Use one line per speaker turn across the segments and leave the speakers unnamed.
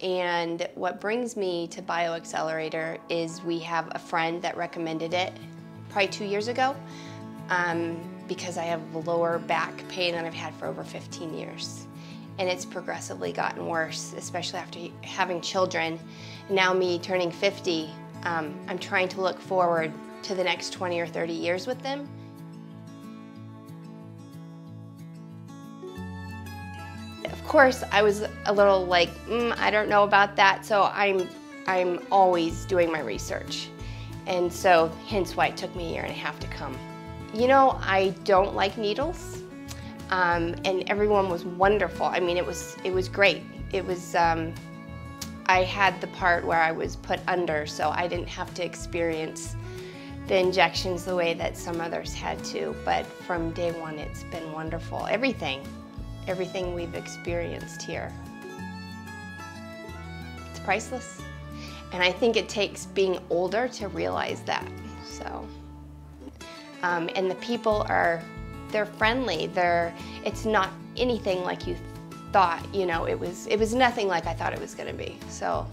And what brings me to BioXcellerator is we have a friend that recommended it probably two years ago um, because I have lower back pain than I've had for over 15 years. And it's progressively gotten worse, especially after having children. Now me turning 50, um, I'm trying to look forward to the next 20 or 30 years with them. Of course, I was a little like, mm, I don't know about that, so I'm, I'm always doing my research. And so, hence why it took me a year and a half to come. You know, I don't like needles, um, and everyone was wonderful. I mean, it was, it was great. It was, um, I had the part where I was put under, so I didn't have to experience the injections the way that some others had to. But from day one, it's been wonderful. Everything, everything we've experienced here. It's priceless. And I think it takes being older to realize that. So, um, and the people are, they're friendly. They're, it's not anything like you thought, you know, it was, it was nothing like I thought it was to be. So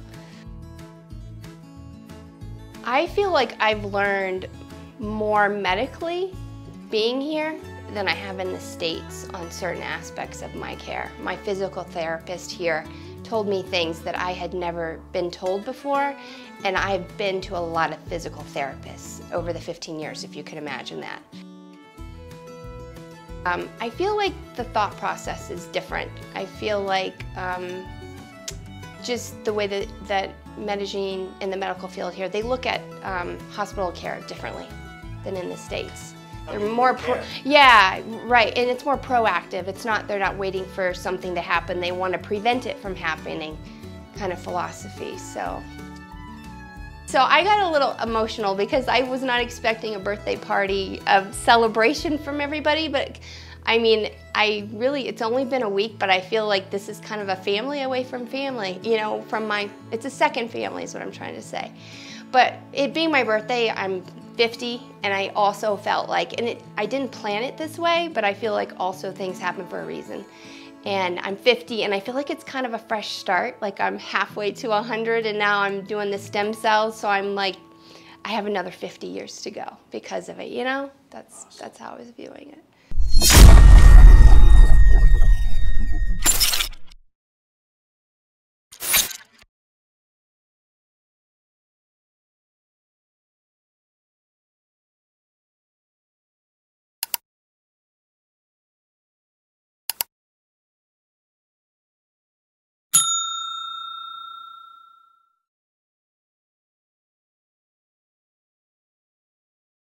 I feel like I've learned more medically being here than I have in the States on certain aspects of my care. My physical therapist here told me things that I had never been told before, and I've been to a lot of physical therapists over the 15 years, if you can imagine that. Um, I feel like the thought process is different. I feel like um, just the way that, that Medellin in the medical field here, they look at um, hospital care differently than in the States. They're more, pro yeah, right, and it's more proactive. It's not, they're not waiting for something to happen. They want to prevent it from happening kind of philosophy, so. So I got a little emotional because I was not expecting a birthday party of celebration from everybody, but I mean, I really, it's only been a week, but I feel like this is kind of a family away from family, you know, from my, it's a second family is what I'm trying to say. But it being my birthday, I'm 50, and I also felt like, and it, I didn't plan it this way, but I feel like also things happen for a reason and I'm 50 and I feel like it's kind of a fresh start. Like I'm halfway to 100 and now I'm doing the stem cells, so I'm like, I have another 50 years to go because of it, you know? That's, that's how I was viewing it.